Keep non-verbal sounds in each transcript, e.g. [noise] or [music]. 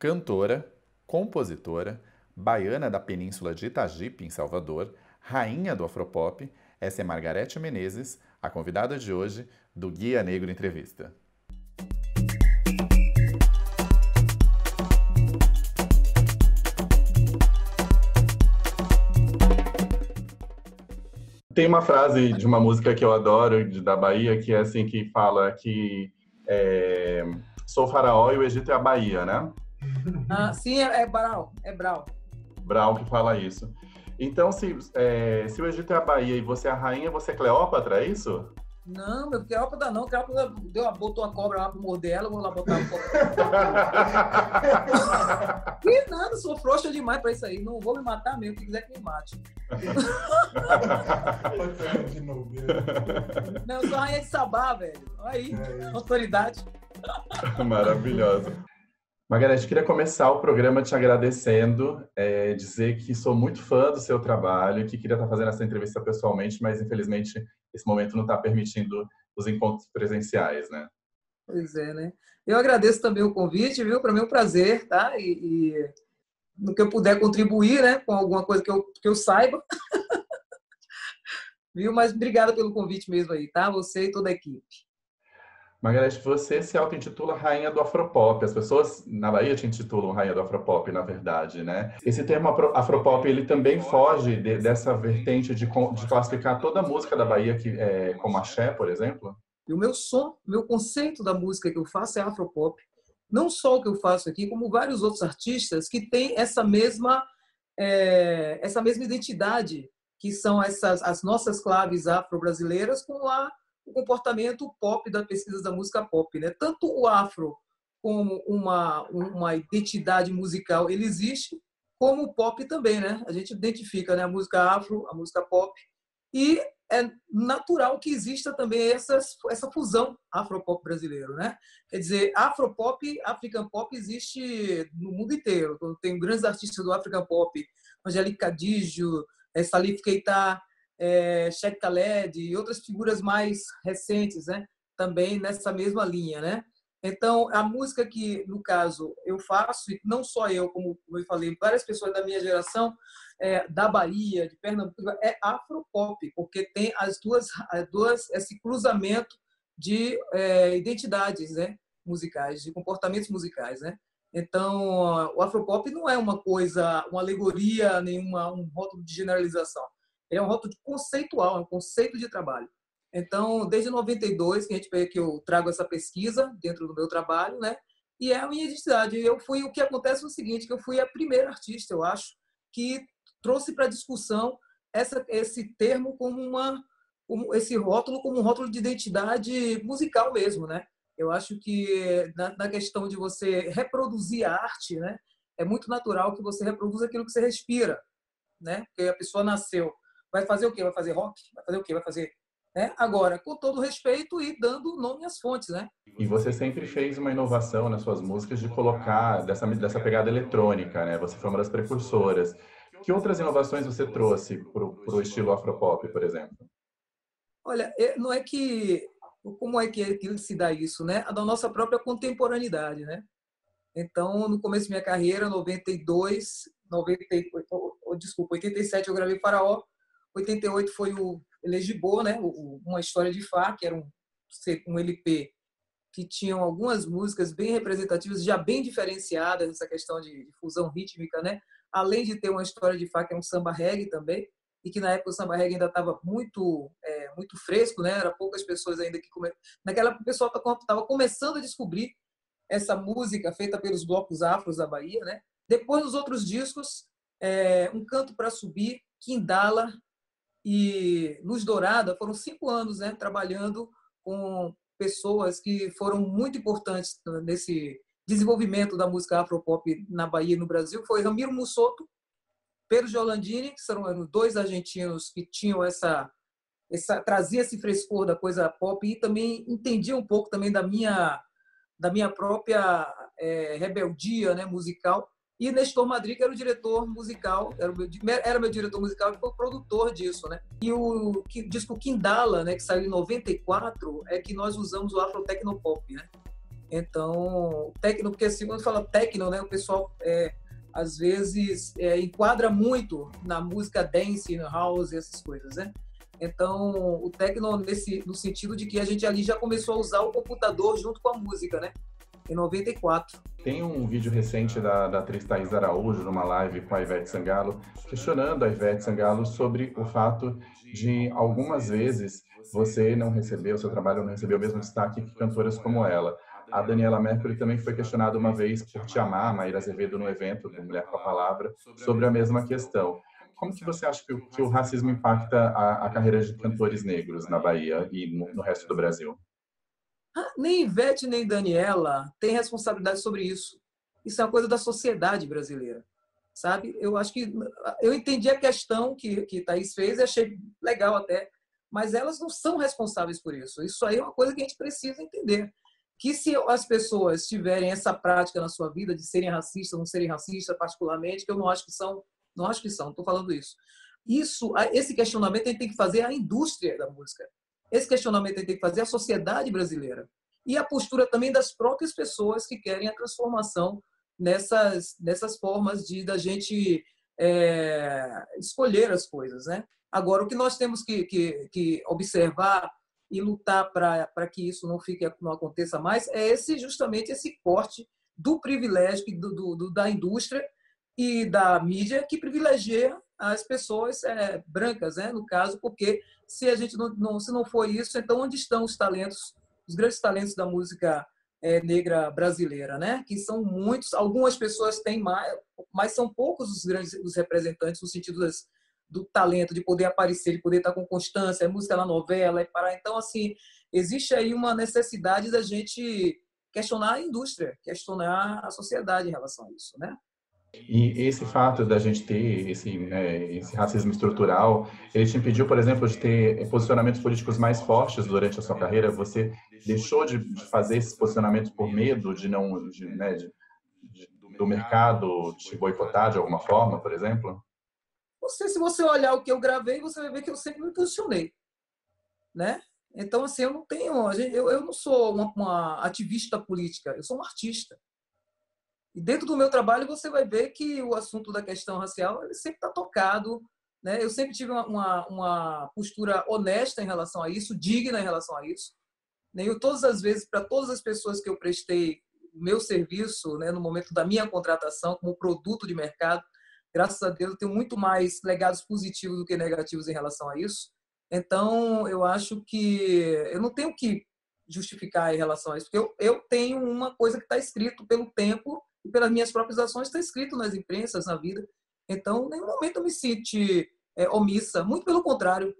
cantora, compositora, baiana da Península de Itagipe, em Salvador, rainha do Afropop, essa é Margarete Menezes, a convidada de hoje do Guia Negro Entrevista. Tem uma frase de uma música que eu adoro, da Bahia, que é assim, que fala que é, sou faraó e o Egito é a Bahia, né? Ah, sim, é, é Brau, é Brau. Brau que fala isso. Então, se, é, se o Egito é a Bahia e você é a rainha, você é Cleópatra, é isso? Não, meu Cleópatra não. Cleópatra deu, botou a cobra lá pra morder ela, vou lá botar a cobra. [laughs] que nada, sou frouxa demais pra isso aí. Não vou me matar mesmo, quem quiser que me mate. não, eu sou rainha de Sabá, velho. Aí, é autoridade. Maravilhosa. Margarete, queria começar o programa te agradecendo, é, dizer que sou muito fã do seu trabalho, que queria estar fazendo essa entrevista pessoalmente, mas infelizmente esse momento não está permitindo os encontros presenciais, né? Pois é, né? Eu agradeço também o convite, viu? Para mim é um prazer, tá? E, e, no que eu puder contribuir, né? Com alguma coisa que eu, que eu saiba. [laughs] viu? Mas obrigada pelo convite mesmo aí, tá? Você e toda a equipe. Margarete, você se auto-intitula Rainha do Afropop. As pessoas na Bahia te intitulam Rainha do Afropop, na verdade, né? Esse termo Afropop, ele também foge de, dessa vertente de, de, classificar toda a música da Bahia que, é, como axé, por exemplo? E o meu som, meu conceito da música que eu faço é Afropop. Não só o que eu faço aqui, como vários outros artistas que têm essa mesma, é, essa mesma identidade, que são essas as nossas claves afro-brasileiras com a o comportamento pop da pesquisa da música pop, né? Tanto o afro como uma uma identidade musical, ele existe, como o pop também, né? A gente identifica, né, a música afro, a música pop e é natural que exista também essa essa fusão afropop brasileiro, né? Quer dizer, afropop, African pop existe no mundo inteiro. Tem grandes artistas do African pop, Angelique Cadígio, eh, Salif Keita, é, Sheikh Khaled e outras figuras mais recentes, né? Também nessa mesma linha, né? Então, a música que, no caso, eu faço, e não só eu, como eu falei, várias pessoas da minha geração, é, da Bahia, de Pernambuco, é afropop, porque tem as duas, as duas esse cruzamento de é, identidades né, musicais, de comportamentos musicais. Né? Então, o afropop não é uma coisa, uma alegoria, nenhuma, um rótulo de generalização. Ele é um rótulo conceitual, é um conceito de trabalho. Então, desde 92 que a gente que eu trago essa pesquisa dentro do meu trabalho, né? E é a minha identidade. Eu fui o que acontece é o seguinte, que eu fui a primeira artista, eu acho, que trouxe para discussão essa, esse termo como uma como esse rótulo como um rótulo de identidade musical mesmo, né? Eu acho que na, na questão de você reproduzir a arte, né? É muito natural que você reproduza aquilo que você respira, né? Porque a pessoa nasceu Vai fazer o quê? Vai fazer rock? Vai fazer o quê? Vai fazer. Né? Agora, com todo respeito e dando nome às fontes, né? E você sempre fez uma inovação nas suas músicas de colocar dessa, dessa pegada eletrônica, né? Você foi uma das precursoras. Que outras inovações você trouxe para o estilo afropop, por exemplo? Olha, é, não é que como é que, que se dá isso, né? A da nossa própria contemporaneidade, né? Então, no começo da minha carreira, 92, 98, desculpa, 87 eu gravei Faraó, 88 foi o Elegibô, né? Uma história de Fá, que era um, um LP que tinham algumas músicas bem representativas, já bem diferenciadas nessa questão de, fusão rítmica, né? Além de ter uma história de Fá que é um samba reggae também, e que na época o samba reggae ainda estava muito é, muito fresco, né? Era poucas pessoas ainda que come... naquela época o pessoal estava começando a descobrir essa música feita pelos blocos afros da Bahia, né? Depois dos outros discos, é, um canto para subir, Quindala, e Luz Dourada foram cinco anos né, trabalhando com pessoas que foram muito importantes nesse desenvolvimento da música afropop na Bahia e no Brasil. Foi Ramiro Mussoto, Pedro Giolandini, que eram dois argentinos que tinham essa, essa trazia esse frescor da coisa pop e também entendia um pouco também da minha da minha própria é, rebeldia né, musical e Nestor Madrid, que era o diretor musical, era, meu, era meu diretor musical e foi o produtor disso, né? E o disco Kindala, né, que saiu em 94, é que nós usamos o Afro Tecnopop, né? Então, técnico, porque assim, quando fala técnico, né, o pessoal é, às vezes é, enquadra muito na música dance, house, essas coisas, né? Então, o techno nesse no sentido de que a gente ali já começou a usar o computador junto com a música, né? Em 94. Tem um vídeo recente da, da atriz Thais Araújo, numa live com a Ivete Sangalo, questionando a Ivete Sangalo sobre o fato de algumas vezes você não recebeu, o seu trabalho não recebeu o mesmo destaque que cantoras como ela. A Daniela Mercury também foi questionada uma vez por te amar, Maíra Azevedo, no evento do Mulher com a Palavra, sobre a mesma questão. Como que você acha que o, que o racismo impacta a, a, carreira de cantores negros na Bahia e no, no resto do Brasil? Ah, nem Ivete nem Daniela têm responsabilidade sobre isso. Isso é uma coisa da sociedade brasileira, sabe? Eu acho que eu entendi a questão que que Thaís fez e achei legal até, mas elas não são responsáveis por isso. Isso aí é uma coisa que a gente precisa entender que se as pessoas tiverem essa prática na sua vida de serem racistas, não serem racistas particularmente, que eu não acho que são, não acho que são, estou falando isso. Isso, esse questionamento a gente tem que fazer a indústria da música. Esse questionamento tem que fazer a sociedade brasileira e a postura também das próprias pessoas que querem a transformação nessas nessas formas de da gente é, escolher as coisas, né? Agora o que nós temos que, que, que observar e lutar para que isso não fique não aconteça mais é esse justamente esse corte do privilégio do, do, da indústria e da mídia que privilegia as pessoas é, brancas, né? no caso, porque se a gente não, não, se não for isso, então onde estão os talentos, os grandes talentos da música é, negra brasileira, né? Que são muitos, algumas pessoas têm mais, mas são poucos os grandes os representantes no sentido das, do talento, de poder aparecer, de poder estar com constância, é música na novela, é parar. Então, assim, existe aí uma necessidade da gente questionar a indústria, questionar a sociedade em relação a isso, né? E esse fato da gente ter esse, né, esse racismo estrutural, ele te impediu, por exemplo, de ter posicionamentos políticos mais fortes durante a sua carreira? Você deixou de fazer esses posicionamentos por medo de não, de, né, de, de, do mercado te boicotar de alguma forma, por exemplo? Você, se você olhar o que eu gravei, você vai ver que eu sempre me posicionei, né? Então, assim, eu não tenho, eu, eu não sou uma, uma ativista política, eu sou um artista. E dentro do meu trabalho você vai ver que o assunto da questão racial ele sempre está tocado. Né? Eu sempre tive uma, uma, uma, postura honesta em relação a isso, digna em relação a isso. Né? Eu, todas as vezes, para todas as pessoas que eu prestei meu serviço, né, no momento da minha contratação como produto de mercado, graças a Deus, eu tenho muito mais legados positivos do que negativos em relação a isso. Então, eu acho que eu não tenho que justificar em relação a isso, porque eu, eu tenho uma coisa que está escrito pelo tempo e pelas minhas próprias ações, está escrito nas imprensas, na vida. Então, em nenhum momento eu me senti é, omissa, muito pelo contrário.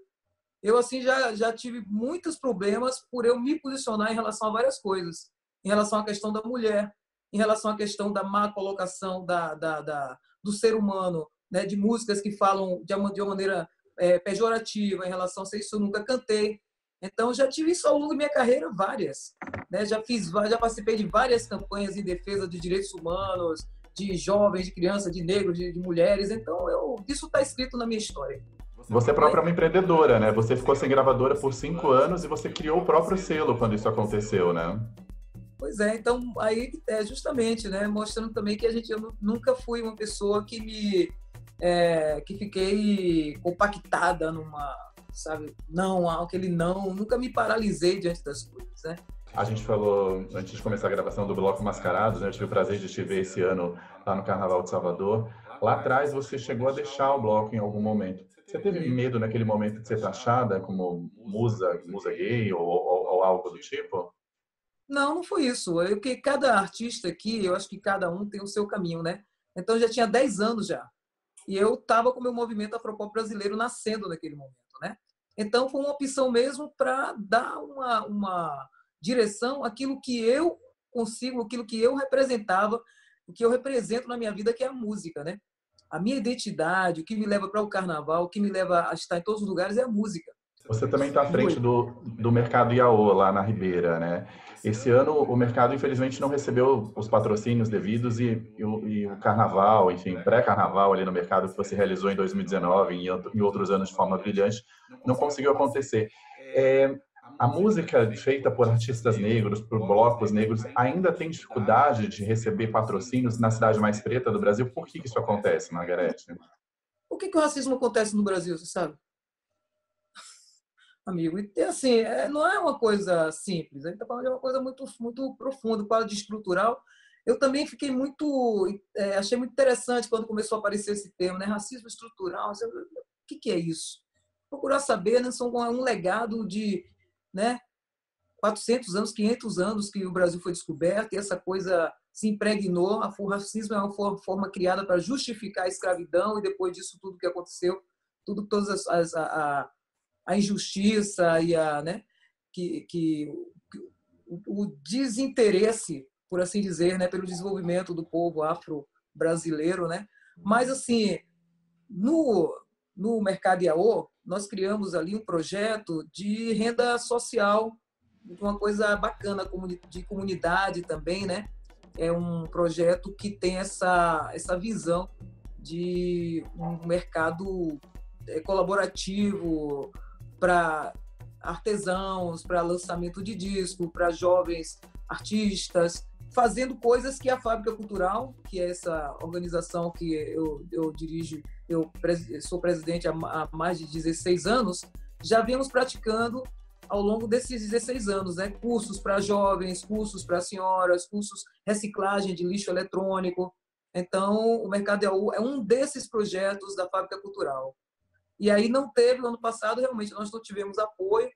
Eu, assim, já, já tive muitos problemas por eu me posicionar em relação a várias coisas. Em relação à questão da mulher, em relação à questão da má colocação da, da, da do ser humano, né, de músicas que falam de uma, de uma maneira é, pejorativa em relação a isso eu nunca cantei. Então já tive isso ao longo da minha carreira várias, né? Já fiz, já participei de várias campanhas em defesa de direitos humanos, de jovens, de crianças, de negros, de, de mulheres. Então eu, isso está escrito na minha história. Você própria é uma empreendedora, né? Você ficou sem gravadora por cinco anos e você criou o próprio selo quando isso aconteceu, né? Pois é, então aí é justamente, né, mostrando também que a gente eu nunca fui uma pessoa que me é, que fiquei compactada numa, sabe, não, aquele não, nunca me paralisei diante das coisas, né? A gente falou antes de começar a gravação do Bloco Mascarados, né? Eu tive o prazer de te ver esse ano lá no Carnaval de Salvador. Lá atrás você chegou a deixar o bloco em algum momento. Você teve medo naquele momento de ser taxada como musa, musa gay ou, ou, ou algo do tipo? Não, não foi isso. Eu que cada artista aqui, eu acho que cada um tem o seu caminho, né? Então já tinha 10 anos já. E eu estava com o meu movimento afropop brasileiro nascendo naquele momento, né? Então foi uma opção mesmo para dar uma, uma direção àquilo que eu consigo, aquilo que eu representava, o que eu represento na minha vida, que é a música, né? A minha identidade, o que me leva para o carnaval, o que me leva a estar em todos os lugares é a música. Você também está à frente do, do mercado Iaô, lá na Ribeira, né? Esse ano o mercado, infelizmente, não recebeu os patrocínios devidos e, e, o, e o, carnaval, enfim, pré-carnaval ali no mercado que você realizou em 2019 e em outros anos de forma brilhante, não conseguiu acontecer. É, a música feita por artistas negros, por blocos negros, ainda tem dificuldade de receber patrocínios na cidade mais preta do Brasil? Por que isso acontece, Margarete? Por que, que o racismo acontece no Brasil, você sabe? Amigo, e assim, é, não é uma coisa simples, a gente está falando de uma coisa muito, muito profunda, fala de estrutural. Eu também fiquei muito, é, achei muito interessante quando começou a aparecer esse termo, né? Racismo estrutural. O que, que é isso? Procurar saber, né? São um legado de né? 400 anos, 500 anos que o Brasil foi descoberto e essa coisa se impregnou. O racismo é uma forma criada para justificar a escravidão e depois disso tudo que aconteceu, tudo todas as, as a, a, injustiça e a, né, que, que o, o desinteresse, por assim dizer, né, pelo desenvolvimento do povo afro-brasileiro, né? Mas assim, no no mercado IAO, nós criamos ali um projeto de renda social, uma coisa bacana de comunidade também, né? É um projeto que tem essa, essa visão de um mercado é, colaborativo para artesãos, para lançamento de disco, para jovens artistas, fazendo coisas que a Fábrica Cultural, que é essa organização que eu, eu dirijo, eu sou presidente há mais de 16 anos, já viemos praticando ao longo desses 16 anos, né? Cursos para jovens, cursos para senhoras, cursos reciclagem de lixo eletrônico. Então, o Mercado EAU é um desses projetos da Fábrica Cultural. E aí não teve, no ano passado, realmente, nós não tivemos apoio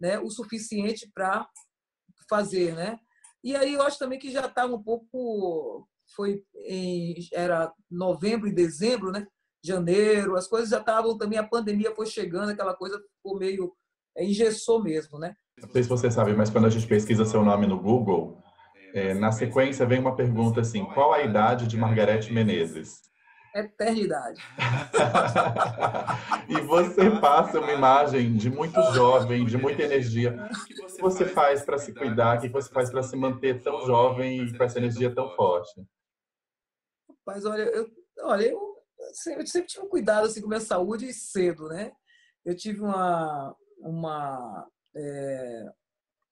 né, o suficiente para fazer, né? E aí eu acho também que já estava um pouco. Foi em, era novembro e dezembro, né? Janeiro, as coisas já estavam também, a pandemia foi chegando, aquela coisa ficou meio. É, engessou mesmo, né? Não sei se você sabe, mas quando a gente pesquisa seu nome no Google, é, na sequência vem uma pergunta assim: qual a idade de Margarete Menezes? Eternidade. [laughs] e você passa uma imagem de muito jovem, de muita energia. O que você faz para se cuidar? O que você faz para se manter tão jovem e com essa energia tão forte? Mas olha, eu, olha, eu sempre, eu sempre tive um cuidado assim, com a minha saúde cedo, né? Eu tive uma, uma é,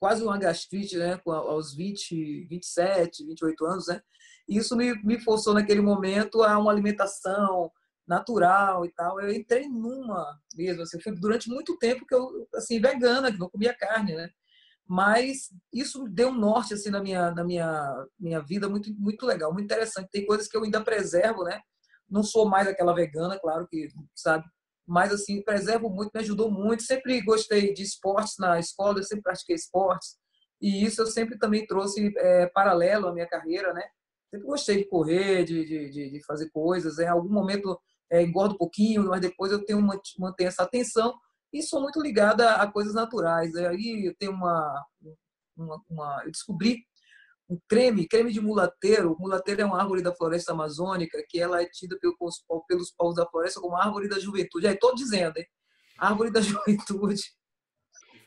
quase uma gastrite, né? Aos 20, 27, 28 anos, né? isso me, me forçou naquele momento a uma alimentação natural e tal. Eu entrei numa mesmo, assim, foi durante muito tempo que eu, assim, vegana, que não comia carne, né? Mas isso deu um norte, assim, na minha, na minha, minha vida muito, muito legal, muito interessante. Tem coisas que eu ainda preservo, né? Não sou mais aquela vegana, claro que, sabe? Mas, assim, preservo muito, me ajudou muito. Sempre gostei de esportes na escola, eu sempre pratiquei esportes. E isso eu sempre também trouxe é, paralelo à minha carreira, né? Sempre gostei de correr, de, de, de fazer coisas. Em algum momento é, engordo um pouquinho, mas depois eu tenho mantenho essa atenção e sou muito ligada a coisas naturais. Aí eu tenho uma, uma, uma, eu descobri um creme, creme de mulateiro. Mulateiro é uma árvore da floresta amazônica que ela é tida pelos, pelos povos da floresta como árvore da juventude. Aí estou dizendo, hein? Árvore da [laughs] juventude.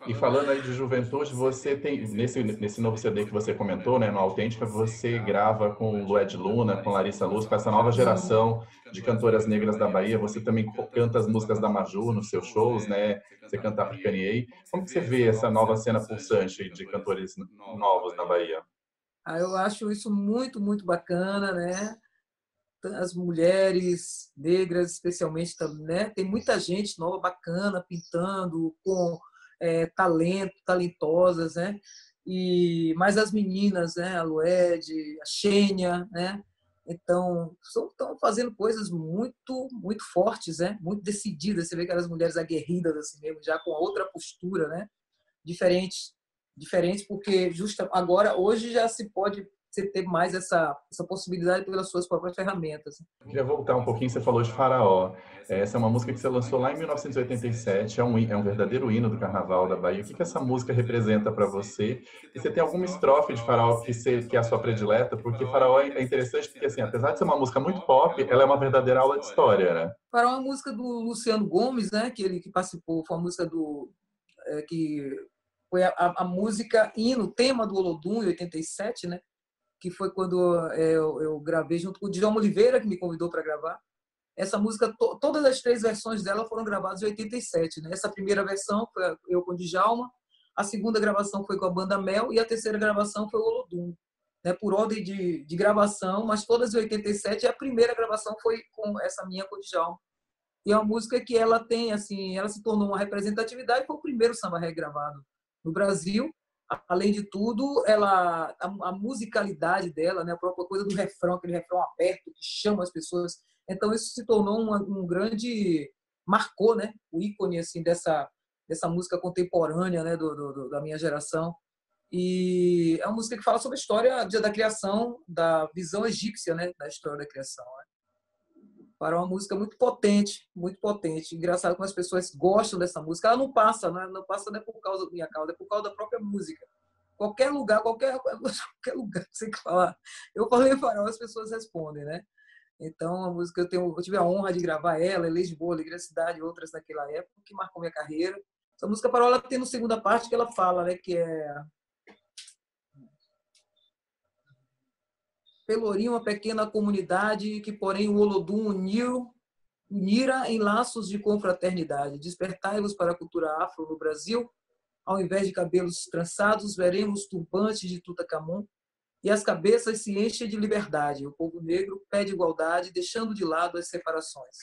E falando aí de juventude, você tem nesse nesse novo CD que você comentou, né, no Autêntica, você grava com Lued Luna, com Larissa Luz, com essa nova geração de cantoras negras da Bahia. Você também canta as músicas da Maju nos seus shows, né? Você canta Africaniei. Como que você vê essa nova cena pulsante de cantores novos na Bahia? Ah, eu acho isso muito, muito bacana, né? As mulheres negras, especialmente, né? Tem muita gente nova, bacana, pintando, com é, talento, talentosas, né? E mais as meninas, né? A Lued, a Xênia, né? Então, estão fazendo coisas muito, muito fortes, né? Muito decididas. Você vê aquelas mulheres aguerridas assim mesmo, já com outra postura, né? Diferente, diferente porque justa agora hoje já se pode você ter mais essa, essa possibilidade pelas suas próprias ferramentas. Queria voltar um pouquinho, você falou de Faraó. Essa é uma música que você lançou lá em 1987, é um, é um verdadeiro hino do Carnaval da Bahia. O que, que essa música representa para você? E você tem alguma estrofe de Faraó que, você, que é a sua predileta? Porque Faraó é interessante porque, assim, apesar de ser uma música muito pop, ela é uma verdadeira aula de história, né? Faraó é uma música do Luciano Gomes, né? Que ele que participou, foi uma música do... É, que foi a, a, música hino, tema do Olodum, em 87, né? que foi quando é, eu, eu, gravei junto com o Djalma Oliveira, que me convidou para gravar. Essa música, to, todas as três versões dela foram gravadas em 87. Né? Essa primeira versão foi eu com o Djalma, A segunda gravação foi com a banda Mel e a terceira gravação foi o Olodum. Né, por ordem de, de gravação, mas todas em 87 a primeira gravação foi com essa minha com o Djalma. E é uma música que ela tem, assim, ela se tornou uma representatividade, foi o primeiro samba regravado no Brasil. Além de tudo, ela a, a, musicalidade dela, né, a própria coisa do refrão, aquele refrão aberto que chama as pessoas. Então isso se tornou um grande marcou, né, o ícone assim dessa dessa música contemporânea, né, do, do, da minha geração. E é uma música que fala sobre a história da criação, da visão egípcia, né, da história da criação. Né? Para uma música muito potente, muito potente. Engraçado como as pessoas gostam dessa música. Ela não passa, não, é, não passa não é por causa da minha causa, é por causa da própria música. Qualquer lugar, qualquer, [laughs] qualquer lugar que você falar, eu falei farol, as pessoas respondem, né? Então, a música eu tenho, eu tive a honra de gravar ela, Lisboa, Alegria Cidade, outras naquela época que marcou minha carreira. Essa música Parola tem no segunda parte que ela fala, né, que é Pelourinho, uma pequena comunidade que, porém, o Olodum uniu, unira em laços de confraternidade. Despertai-vos para a cultura afro no Brasil. Ao invés de cabelos trançados, veremos turbantes de Tutankhamun e as cabeças se enchem de liberdade. O povo negro pede igualdade, deixando de lado as separações.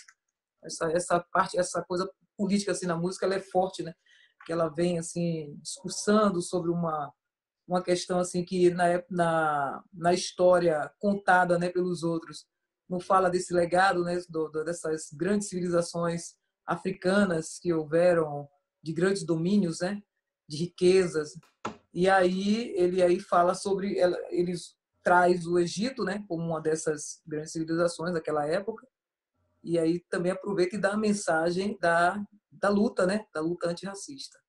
Essa, essa parte, essa coisa política assim na música, ela é forte, né? Que ela vem assim discursando sobre uma uma questão assim que na, na, na história contada né, pelos outros não fala desse legado né, do, do, dessas grandes civilizações africanas que houveram de grandes domínios, né, de riquezas. E aí ele aí fala sobre ele traz o Egito, né, como uma dessas grandes civilizações daquela época. E aí também aproveita e dá a mensagem da, da luta, né, da luta antirracista.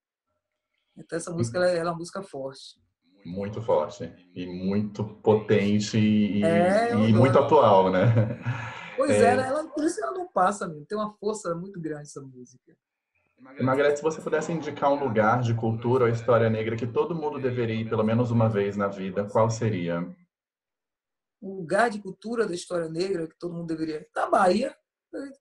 Então essa música ela é uma música forte muito forte e muito potente e, é, e muito atual, né? Pois é, é ela, por isso ela não passa, mesmo. tem uma força muito grande essa música. Margarete, se você pudesse indicar um lugar de cultura ou história negra que todo mundo deveria ir pelo menos uma vez na vida, qual seria? Um lugar de cultura da história negra que todo mundo deveria ir? Na Bahia.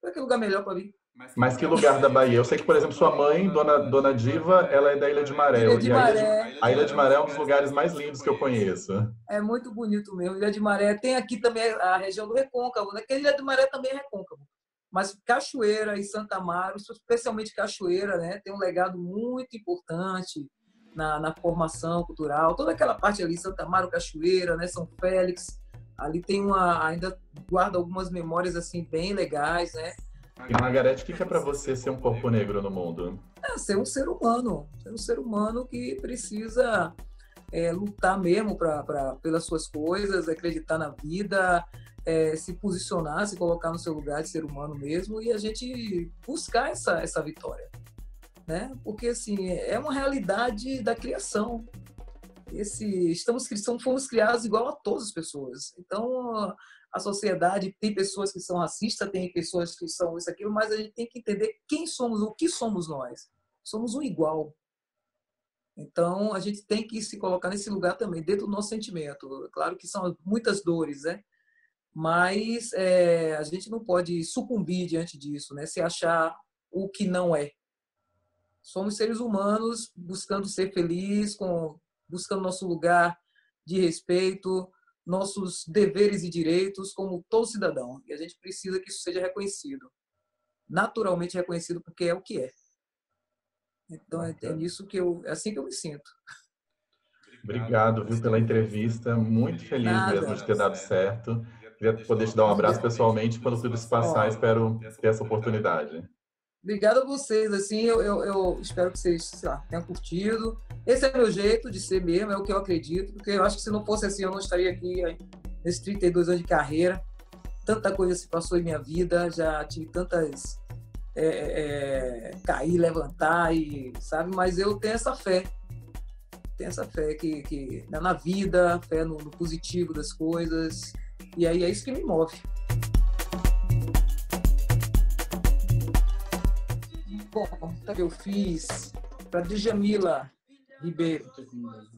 Para que lugar melhor para vir? Mas que lugar da Bahia? Eu sei que, por exemplo, sua mãe, Dona, Dona Diva, ela é da Ilha de Maré. Ilha de Maré. A Ilha de Maré é um dos lugares mais lindos que eu conheço. É muito bonito mesmo. Ilha de Maré. Tem aqui também a região do Recôncavo, né? Que a Ilha de Maré também é Recôncavo. Mas Cachoeira e Santa Amaro, especialmente Cachoeira, né? Tem um legado muito importante na, na formação cultural. Toda aquela parte ali, Santa Amaro, Cachoeira, né? São Félix. Ali tem uma... Ainda guarda algumas memórias, assim, bem legais, né? E Margarete, o que é para você ser um corpo negro no mundo? É ser um ser humano, ser um ser humano que precisa é, lutar mesmo pra, pra, pelas suas coisas, acreditar na vida, é, se posicionar, se colocar no seu lugar de ser humano mesmo e a gente buscar essa, essa vitória. Né? Porque assim, é uma realidade da criação. Esse, estamos fomos criados igual a todas as pessoas. Então, a sociedade tem pessoas que são racistas, tem pessoas que são isso, aquilo, mas a gente tem que entender quem somos, o que somos nós. Somos um igual. Então, a gente tem que se colocar nesse lugar também, dentro do nosso sentimento. Claro que são muitas dores, né? Mas é, a gente não pode sucumbir diante disso, né? Se achar o que não é. Somos seres humanos buscando ser felizes, com, buscando nosso lugar de respeito, nossos deveres e direitos como todo cidadão. E a gente precisa que isso seja reconhecido. Naturalmente reconhecido, porque é o que é. Então é, é nisso que eu, é assim que eu me sinto. Obrigado, viu, pela entrevista. Muito feliz Nada. mesmo de ter dado certo. Queria poder te dar um abraço pessoalmente. Quando tudo isso passar, espero ter essa oportunidade. Obrigado a vocês. Assim, eu, eu, eu espero que vocês lá, tenham curtido. Esse é meu jeito de ser mesmo, é o que eu acredito. Porque eu acho que se não fosse assim, eu não estaria aqui nesses 32 anos de carreira. Tanta coisa se passou em minha vida, já tive tantas. É, é, cair, levantar, e, sabe? Mas eu tenho essa fé. Tenho essa fé que, que na vida, fé no, no positivo das coisas. E aí é isso que me move. Bom, tá que eu fiz para Djamila Ribeiro.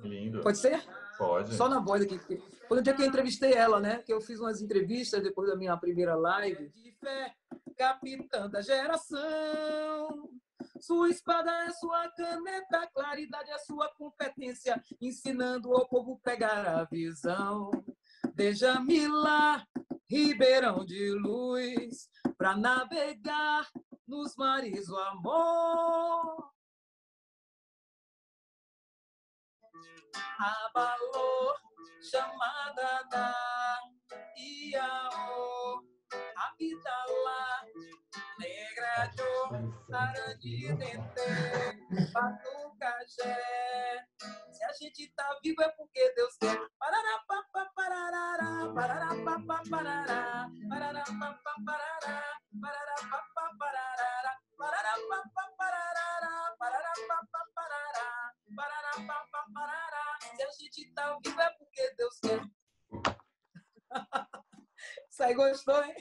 Lindo. Pode ser? Pode. Só na voz aqui. Foi no dia que eu entrevistei ela, né? Que eu fiz umas entrevistas depois da minha primeira live. De fé, capitã da geração. Sua espada é sua caneta, claridade é sua competência, ensinando ao povo pegar a visão. Deixa-me lá, Ribeirão de luz, para navegar nos mares do amor. Abalou, chamada da Iaô, a vida lá, negra de arandidente, batucajé. Se a gente tá vivo é porque Deus quer. Parará, papá, parará, parará, papá, parará, parará, papá, parará, parará, papá, parará, Se a gente tá vivo é porque Deus quer. Aí gostou, hein?